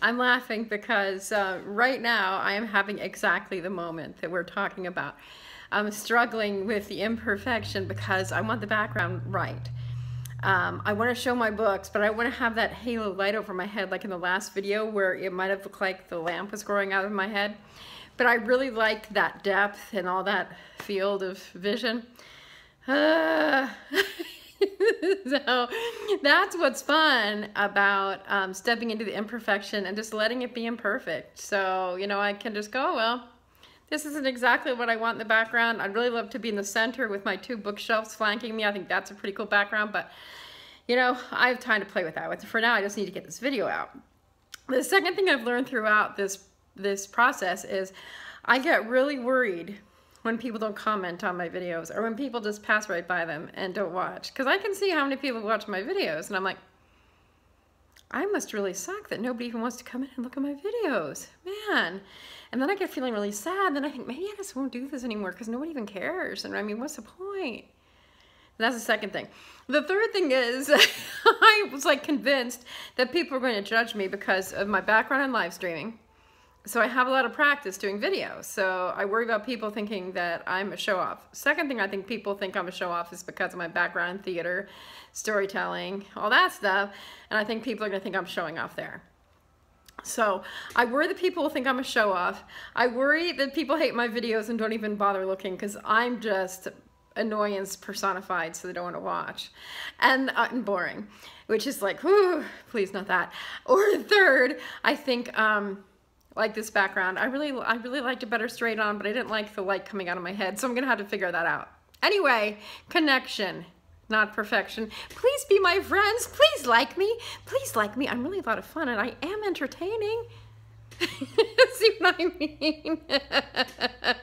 I'm laughing because uh, right now I am having exactly the moment that we're talking about. I'm struggling with the imperfection because I want the background right. Um, I want to show my books, but I want to have that halo light over my head like in the last video where it might have looked like the lamp was growing out of my head. But I really liked that depth and all that field of vision. Uh, so that's what's fun about um, stepping into the imperfection and just letting it be imperfect. So, you know, I can just go, well, this isn't exactly what I want in the background. I'd really love to be in the center with my two bookshelves flanking me. I think that's a pretty cool background, but you know, I have time to play with that. For now, I just need to get this video out. The second thing I've learned throughout this, this process is I get really worried when people don't comment on my videos or when people just pass right by them and don't watch. Because I can see how many people watch my videos and I'm like, I must really suck that nobody even wants to come in and look at my videos. Man. And then I get feeling really sad. Then I think, maybe I just won't do this anymore because nobody even cares. And I mean, what's the point? And that's the second thing. The third thing is I was like convinced that people were going to judge me because of my background in live streaming. So I have a lot of practice doing videos. So I worry about people thinking that I'm a show off. Second thing I think people think I'm a show off is because of my background in theater, storytelling, all that stuff. And I think people are gonna think I'm showing off there. So I worry that people will think I'm a show off. I worry that people hate my videos and don't even bother looking because I'm just annoyance personified so they don't want to watch. And, uh, and boring, which is like, please not that. Or third, I think, um, like this background. I really, I really liked it better straight on, but I didn't like the light coming out of my head. So I'm gonna have to figure that out. Anyway, connection not perfection. Please be my friends. Please like me. Please like me. I'm really a lot of fun and I am entertaining. See what I mean?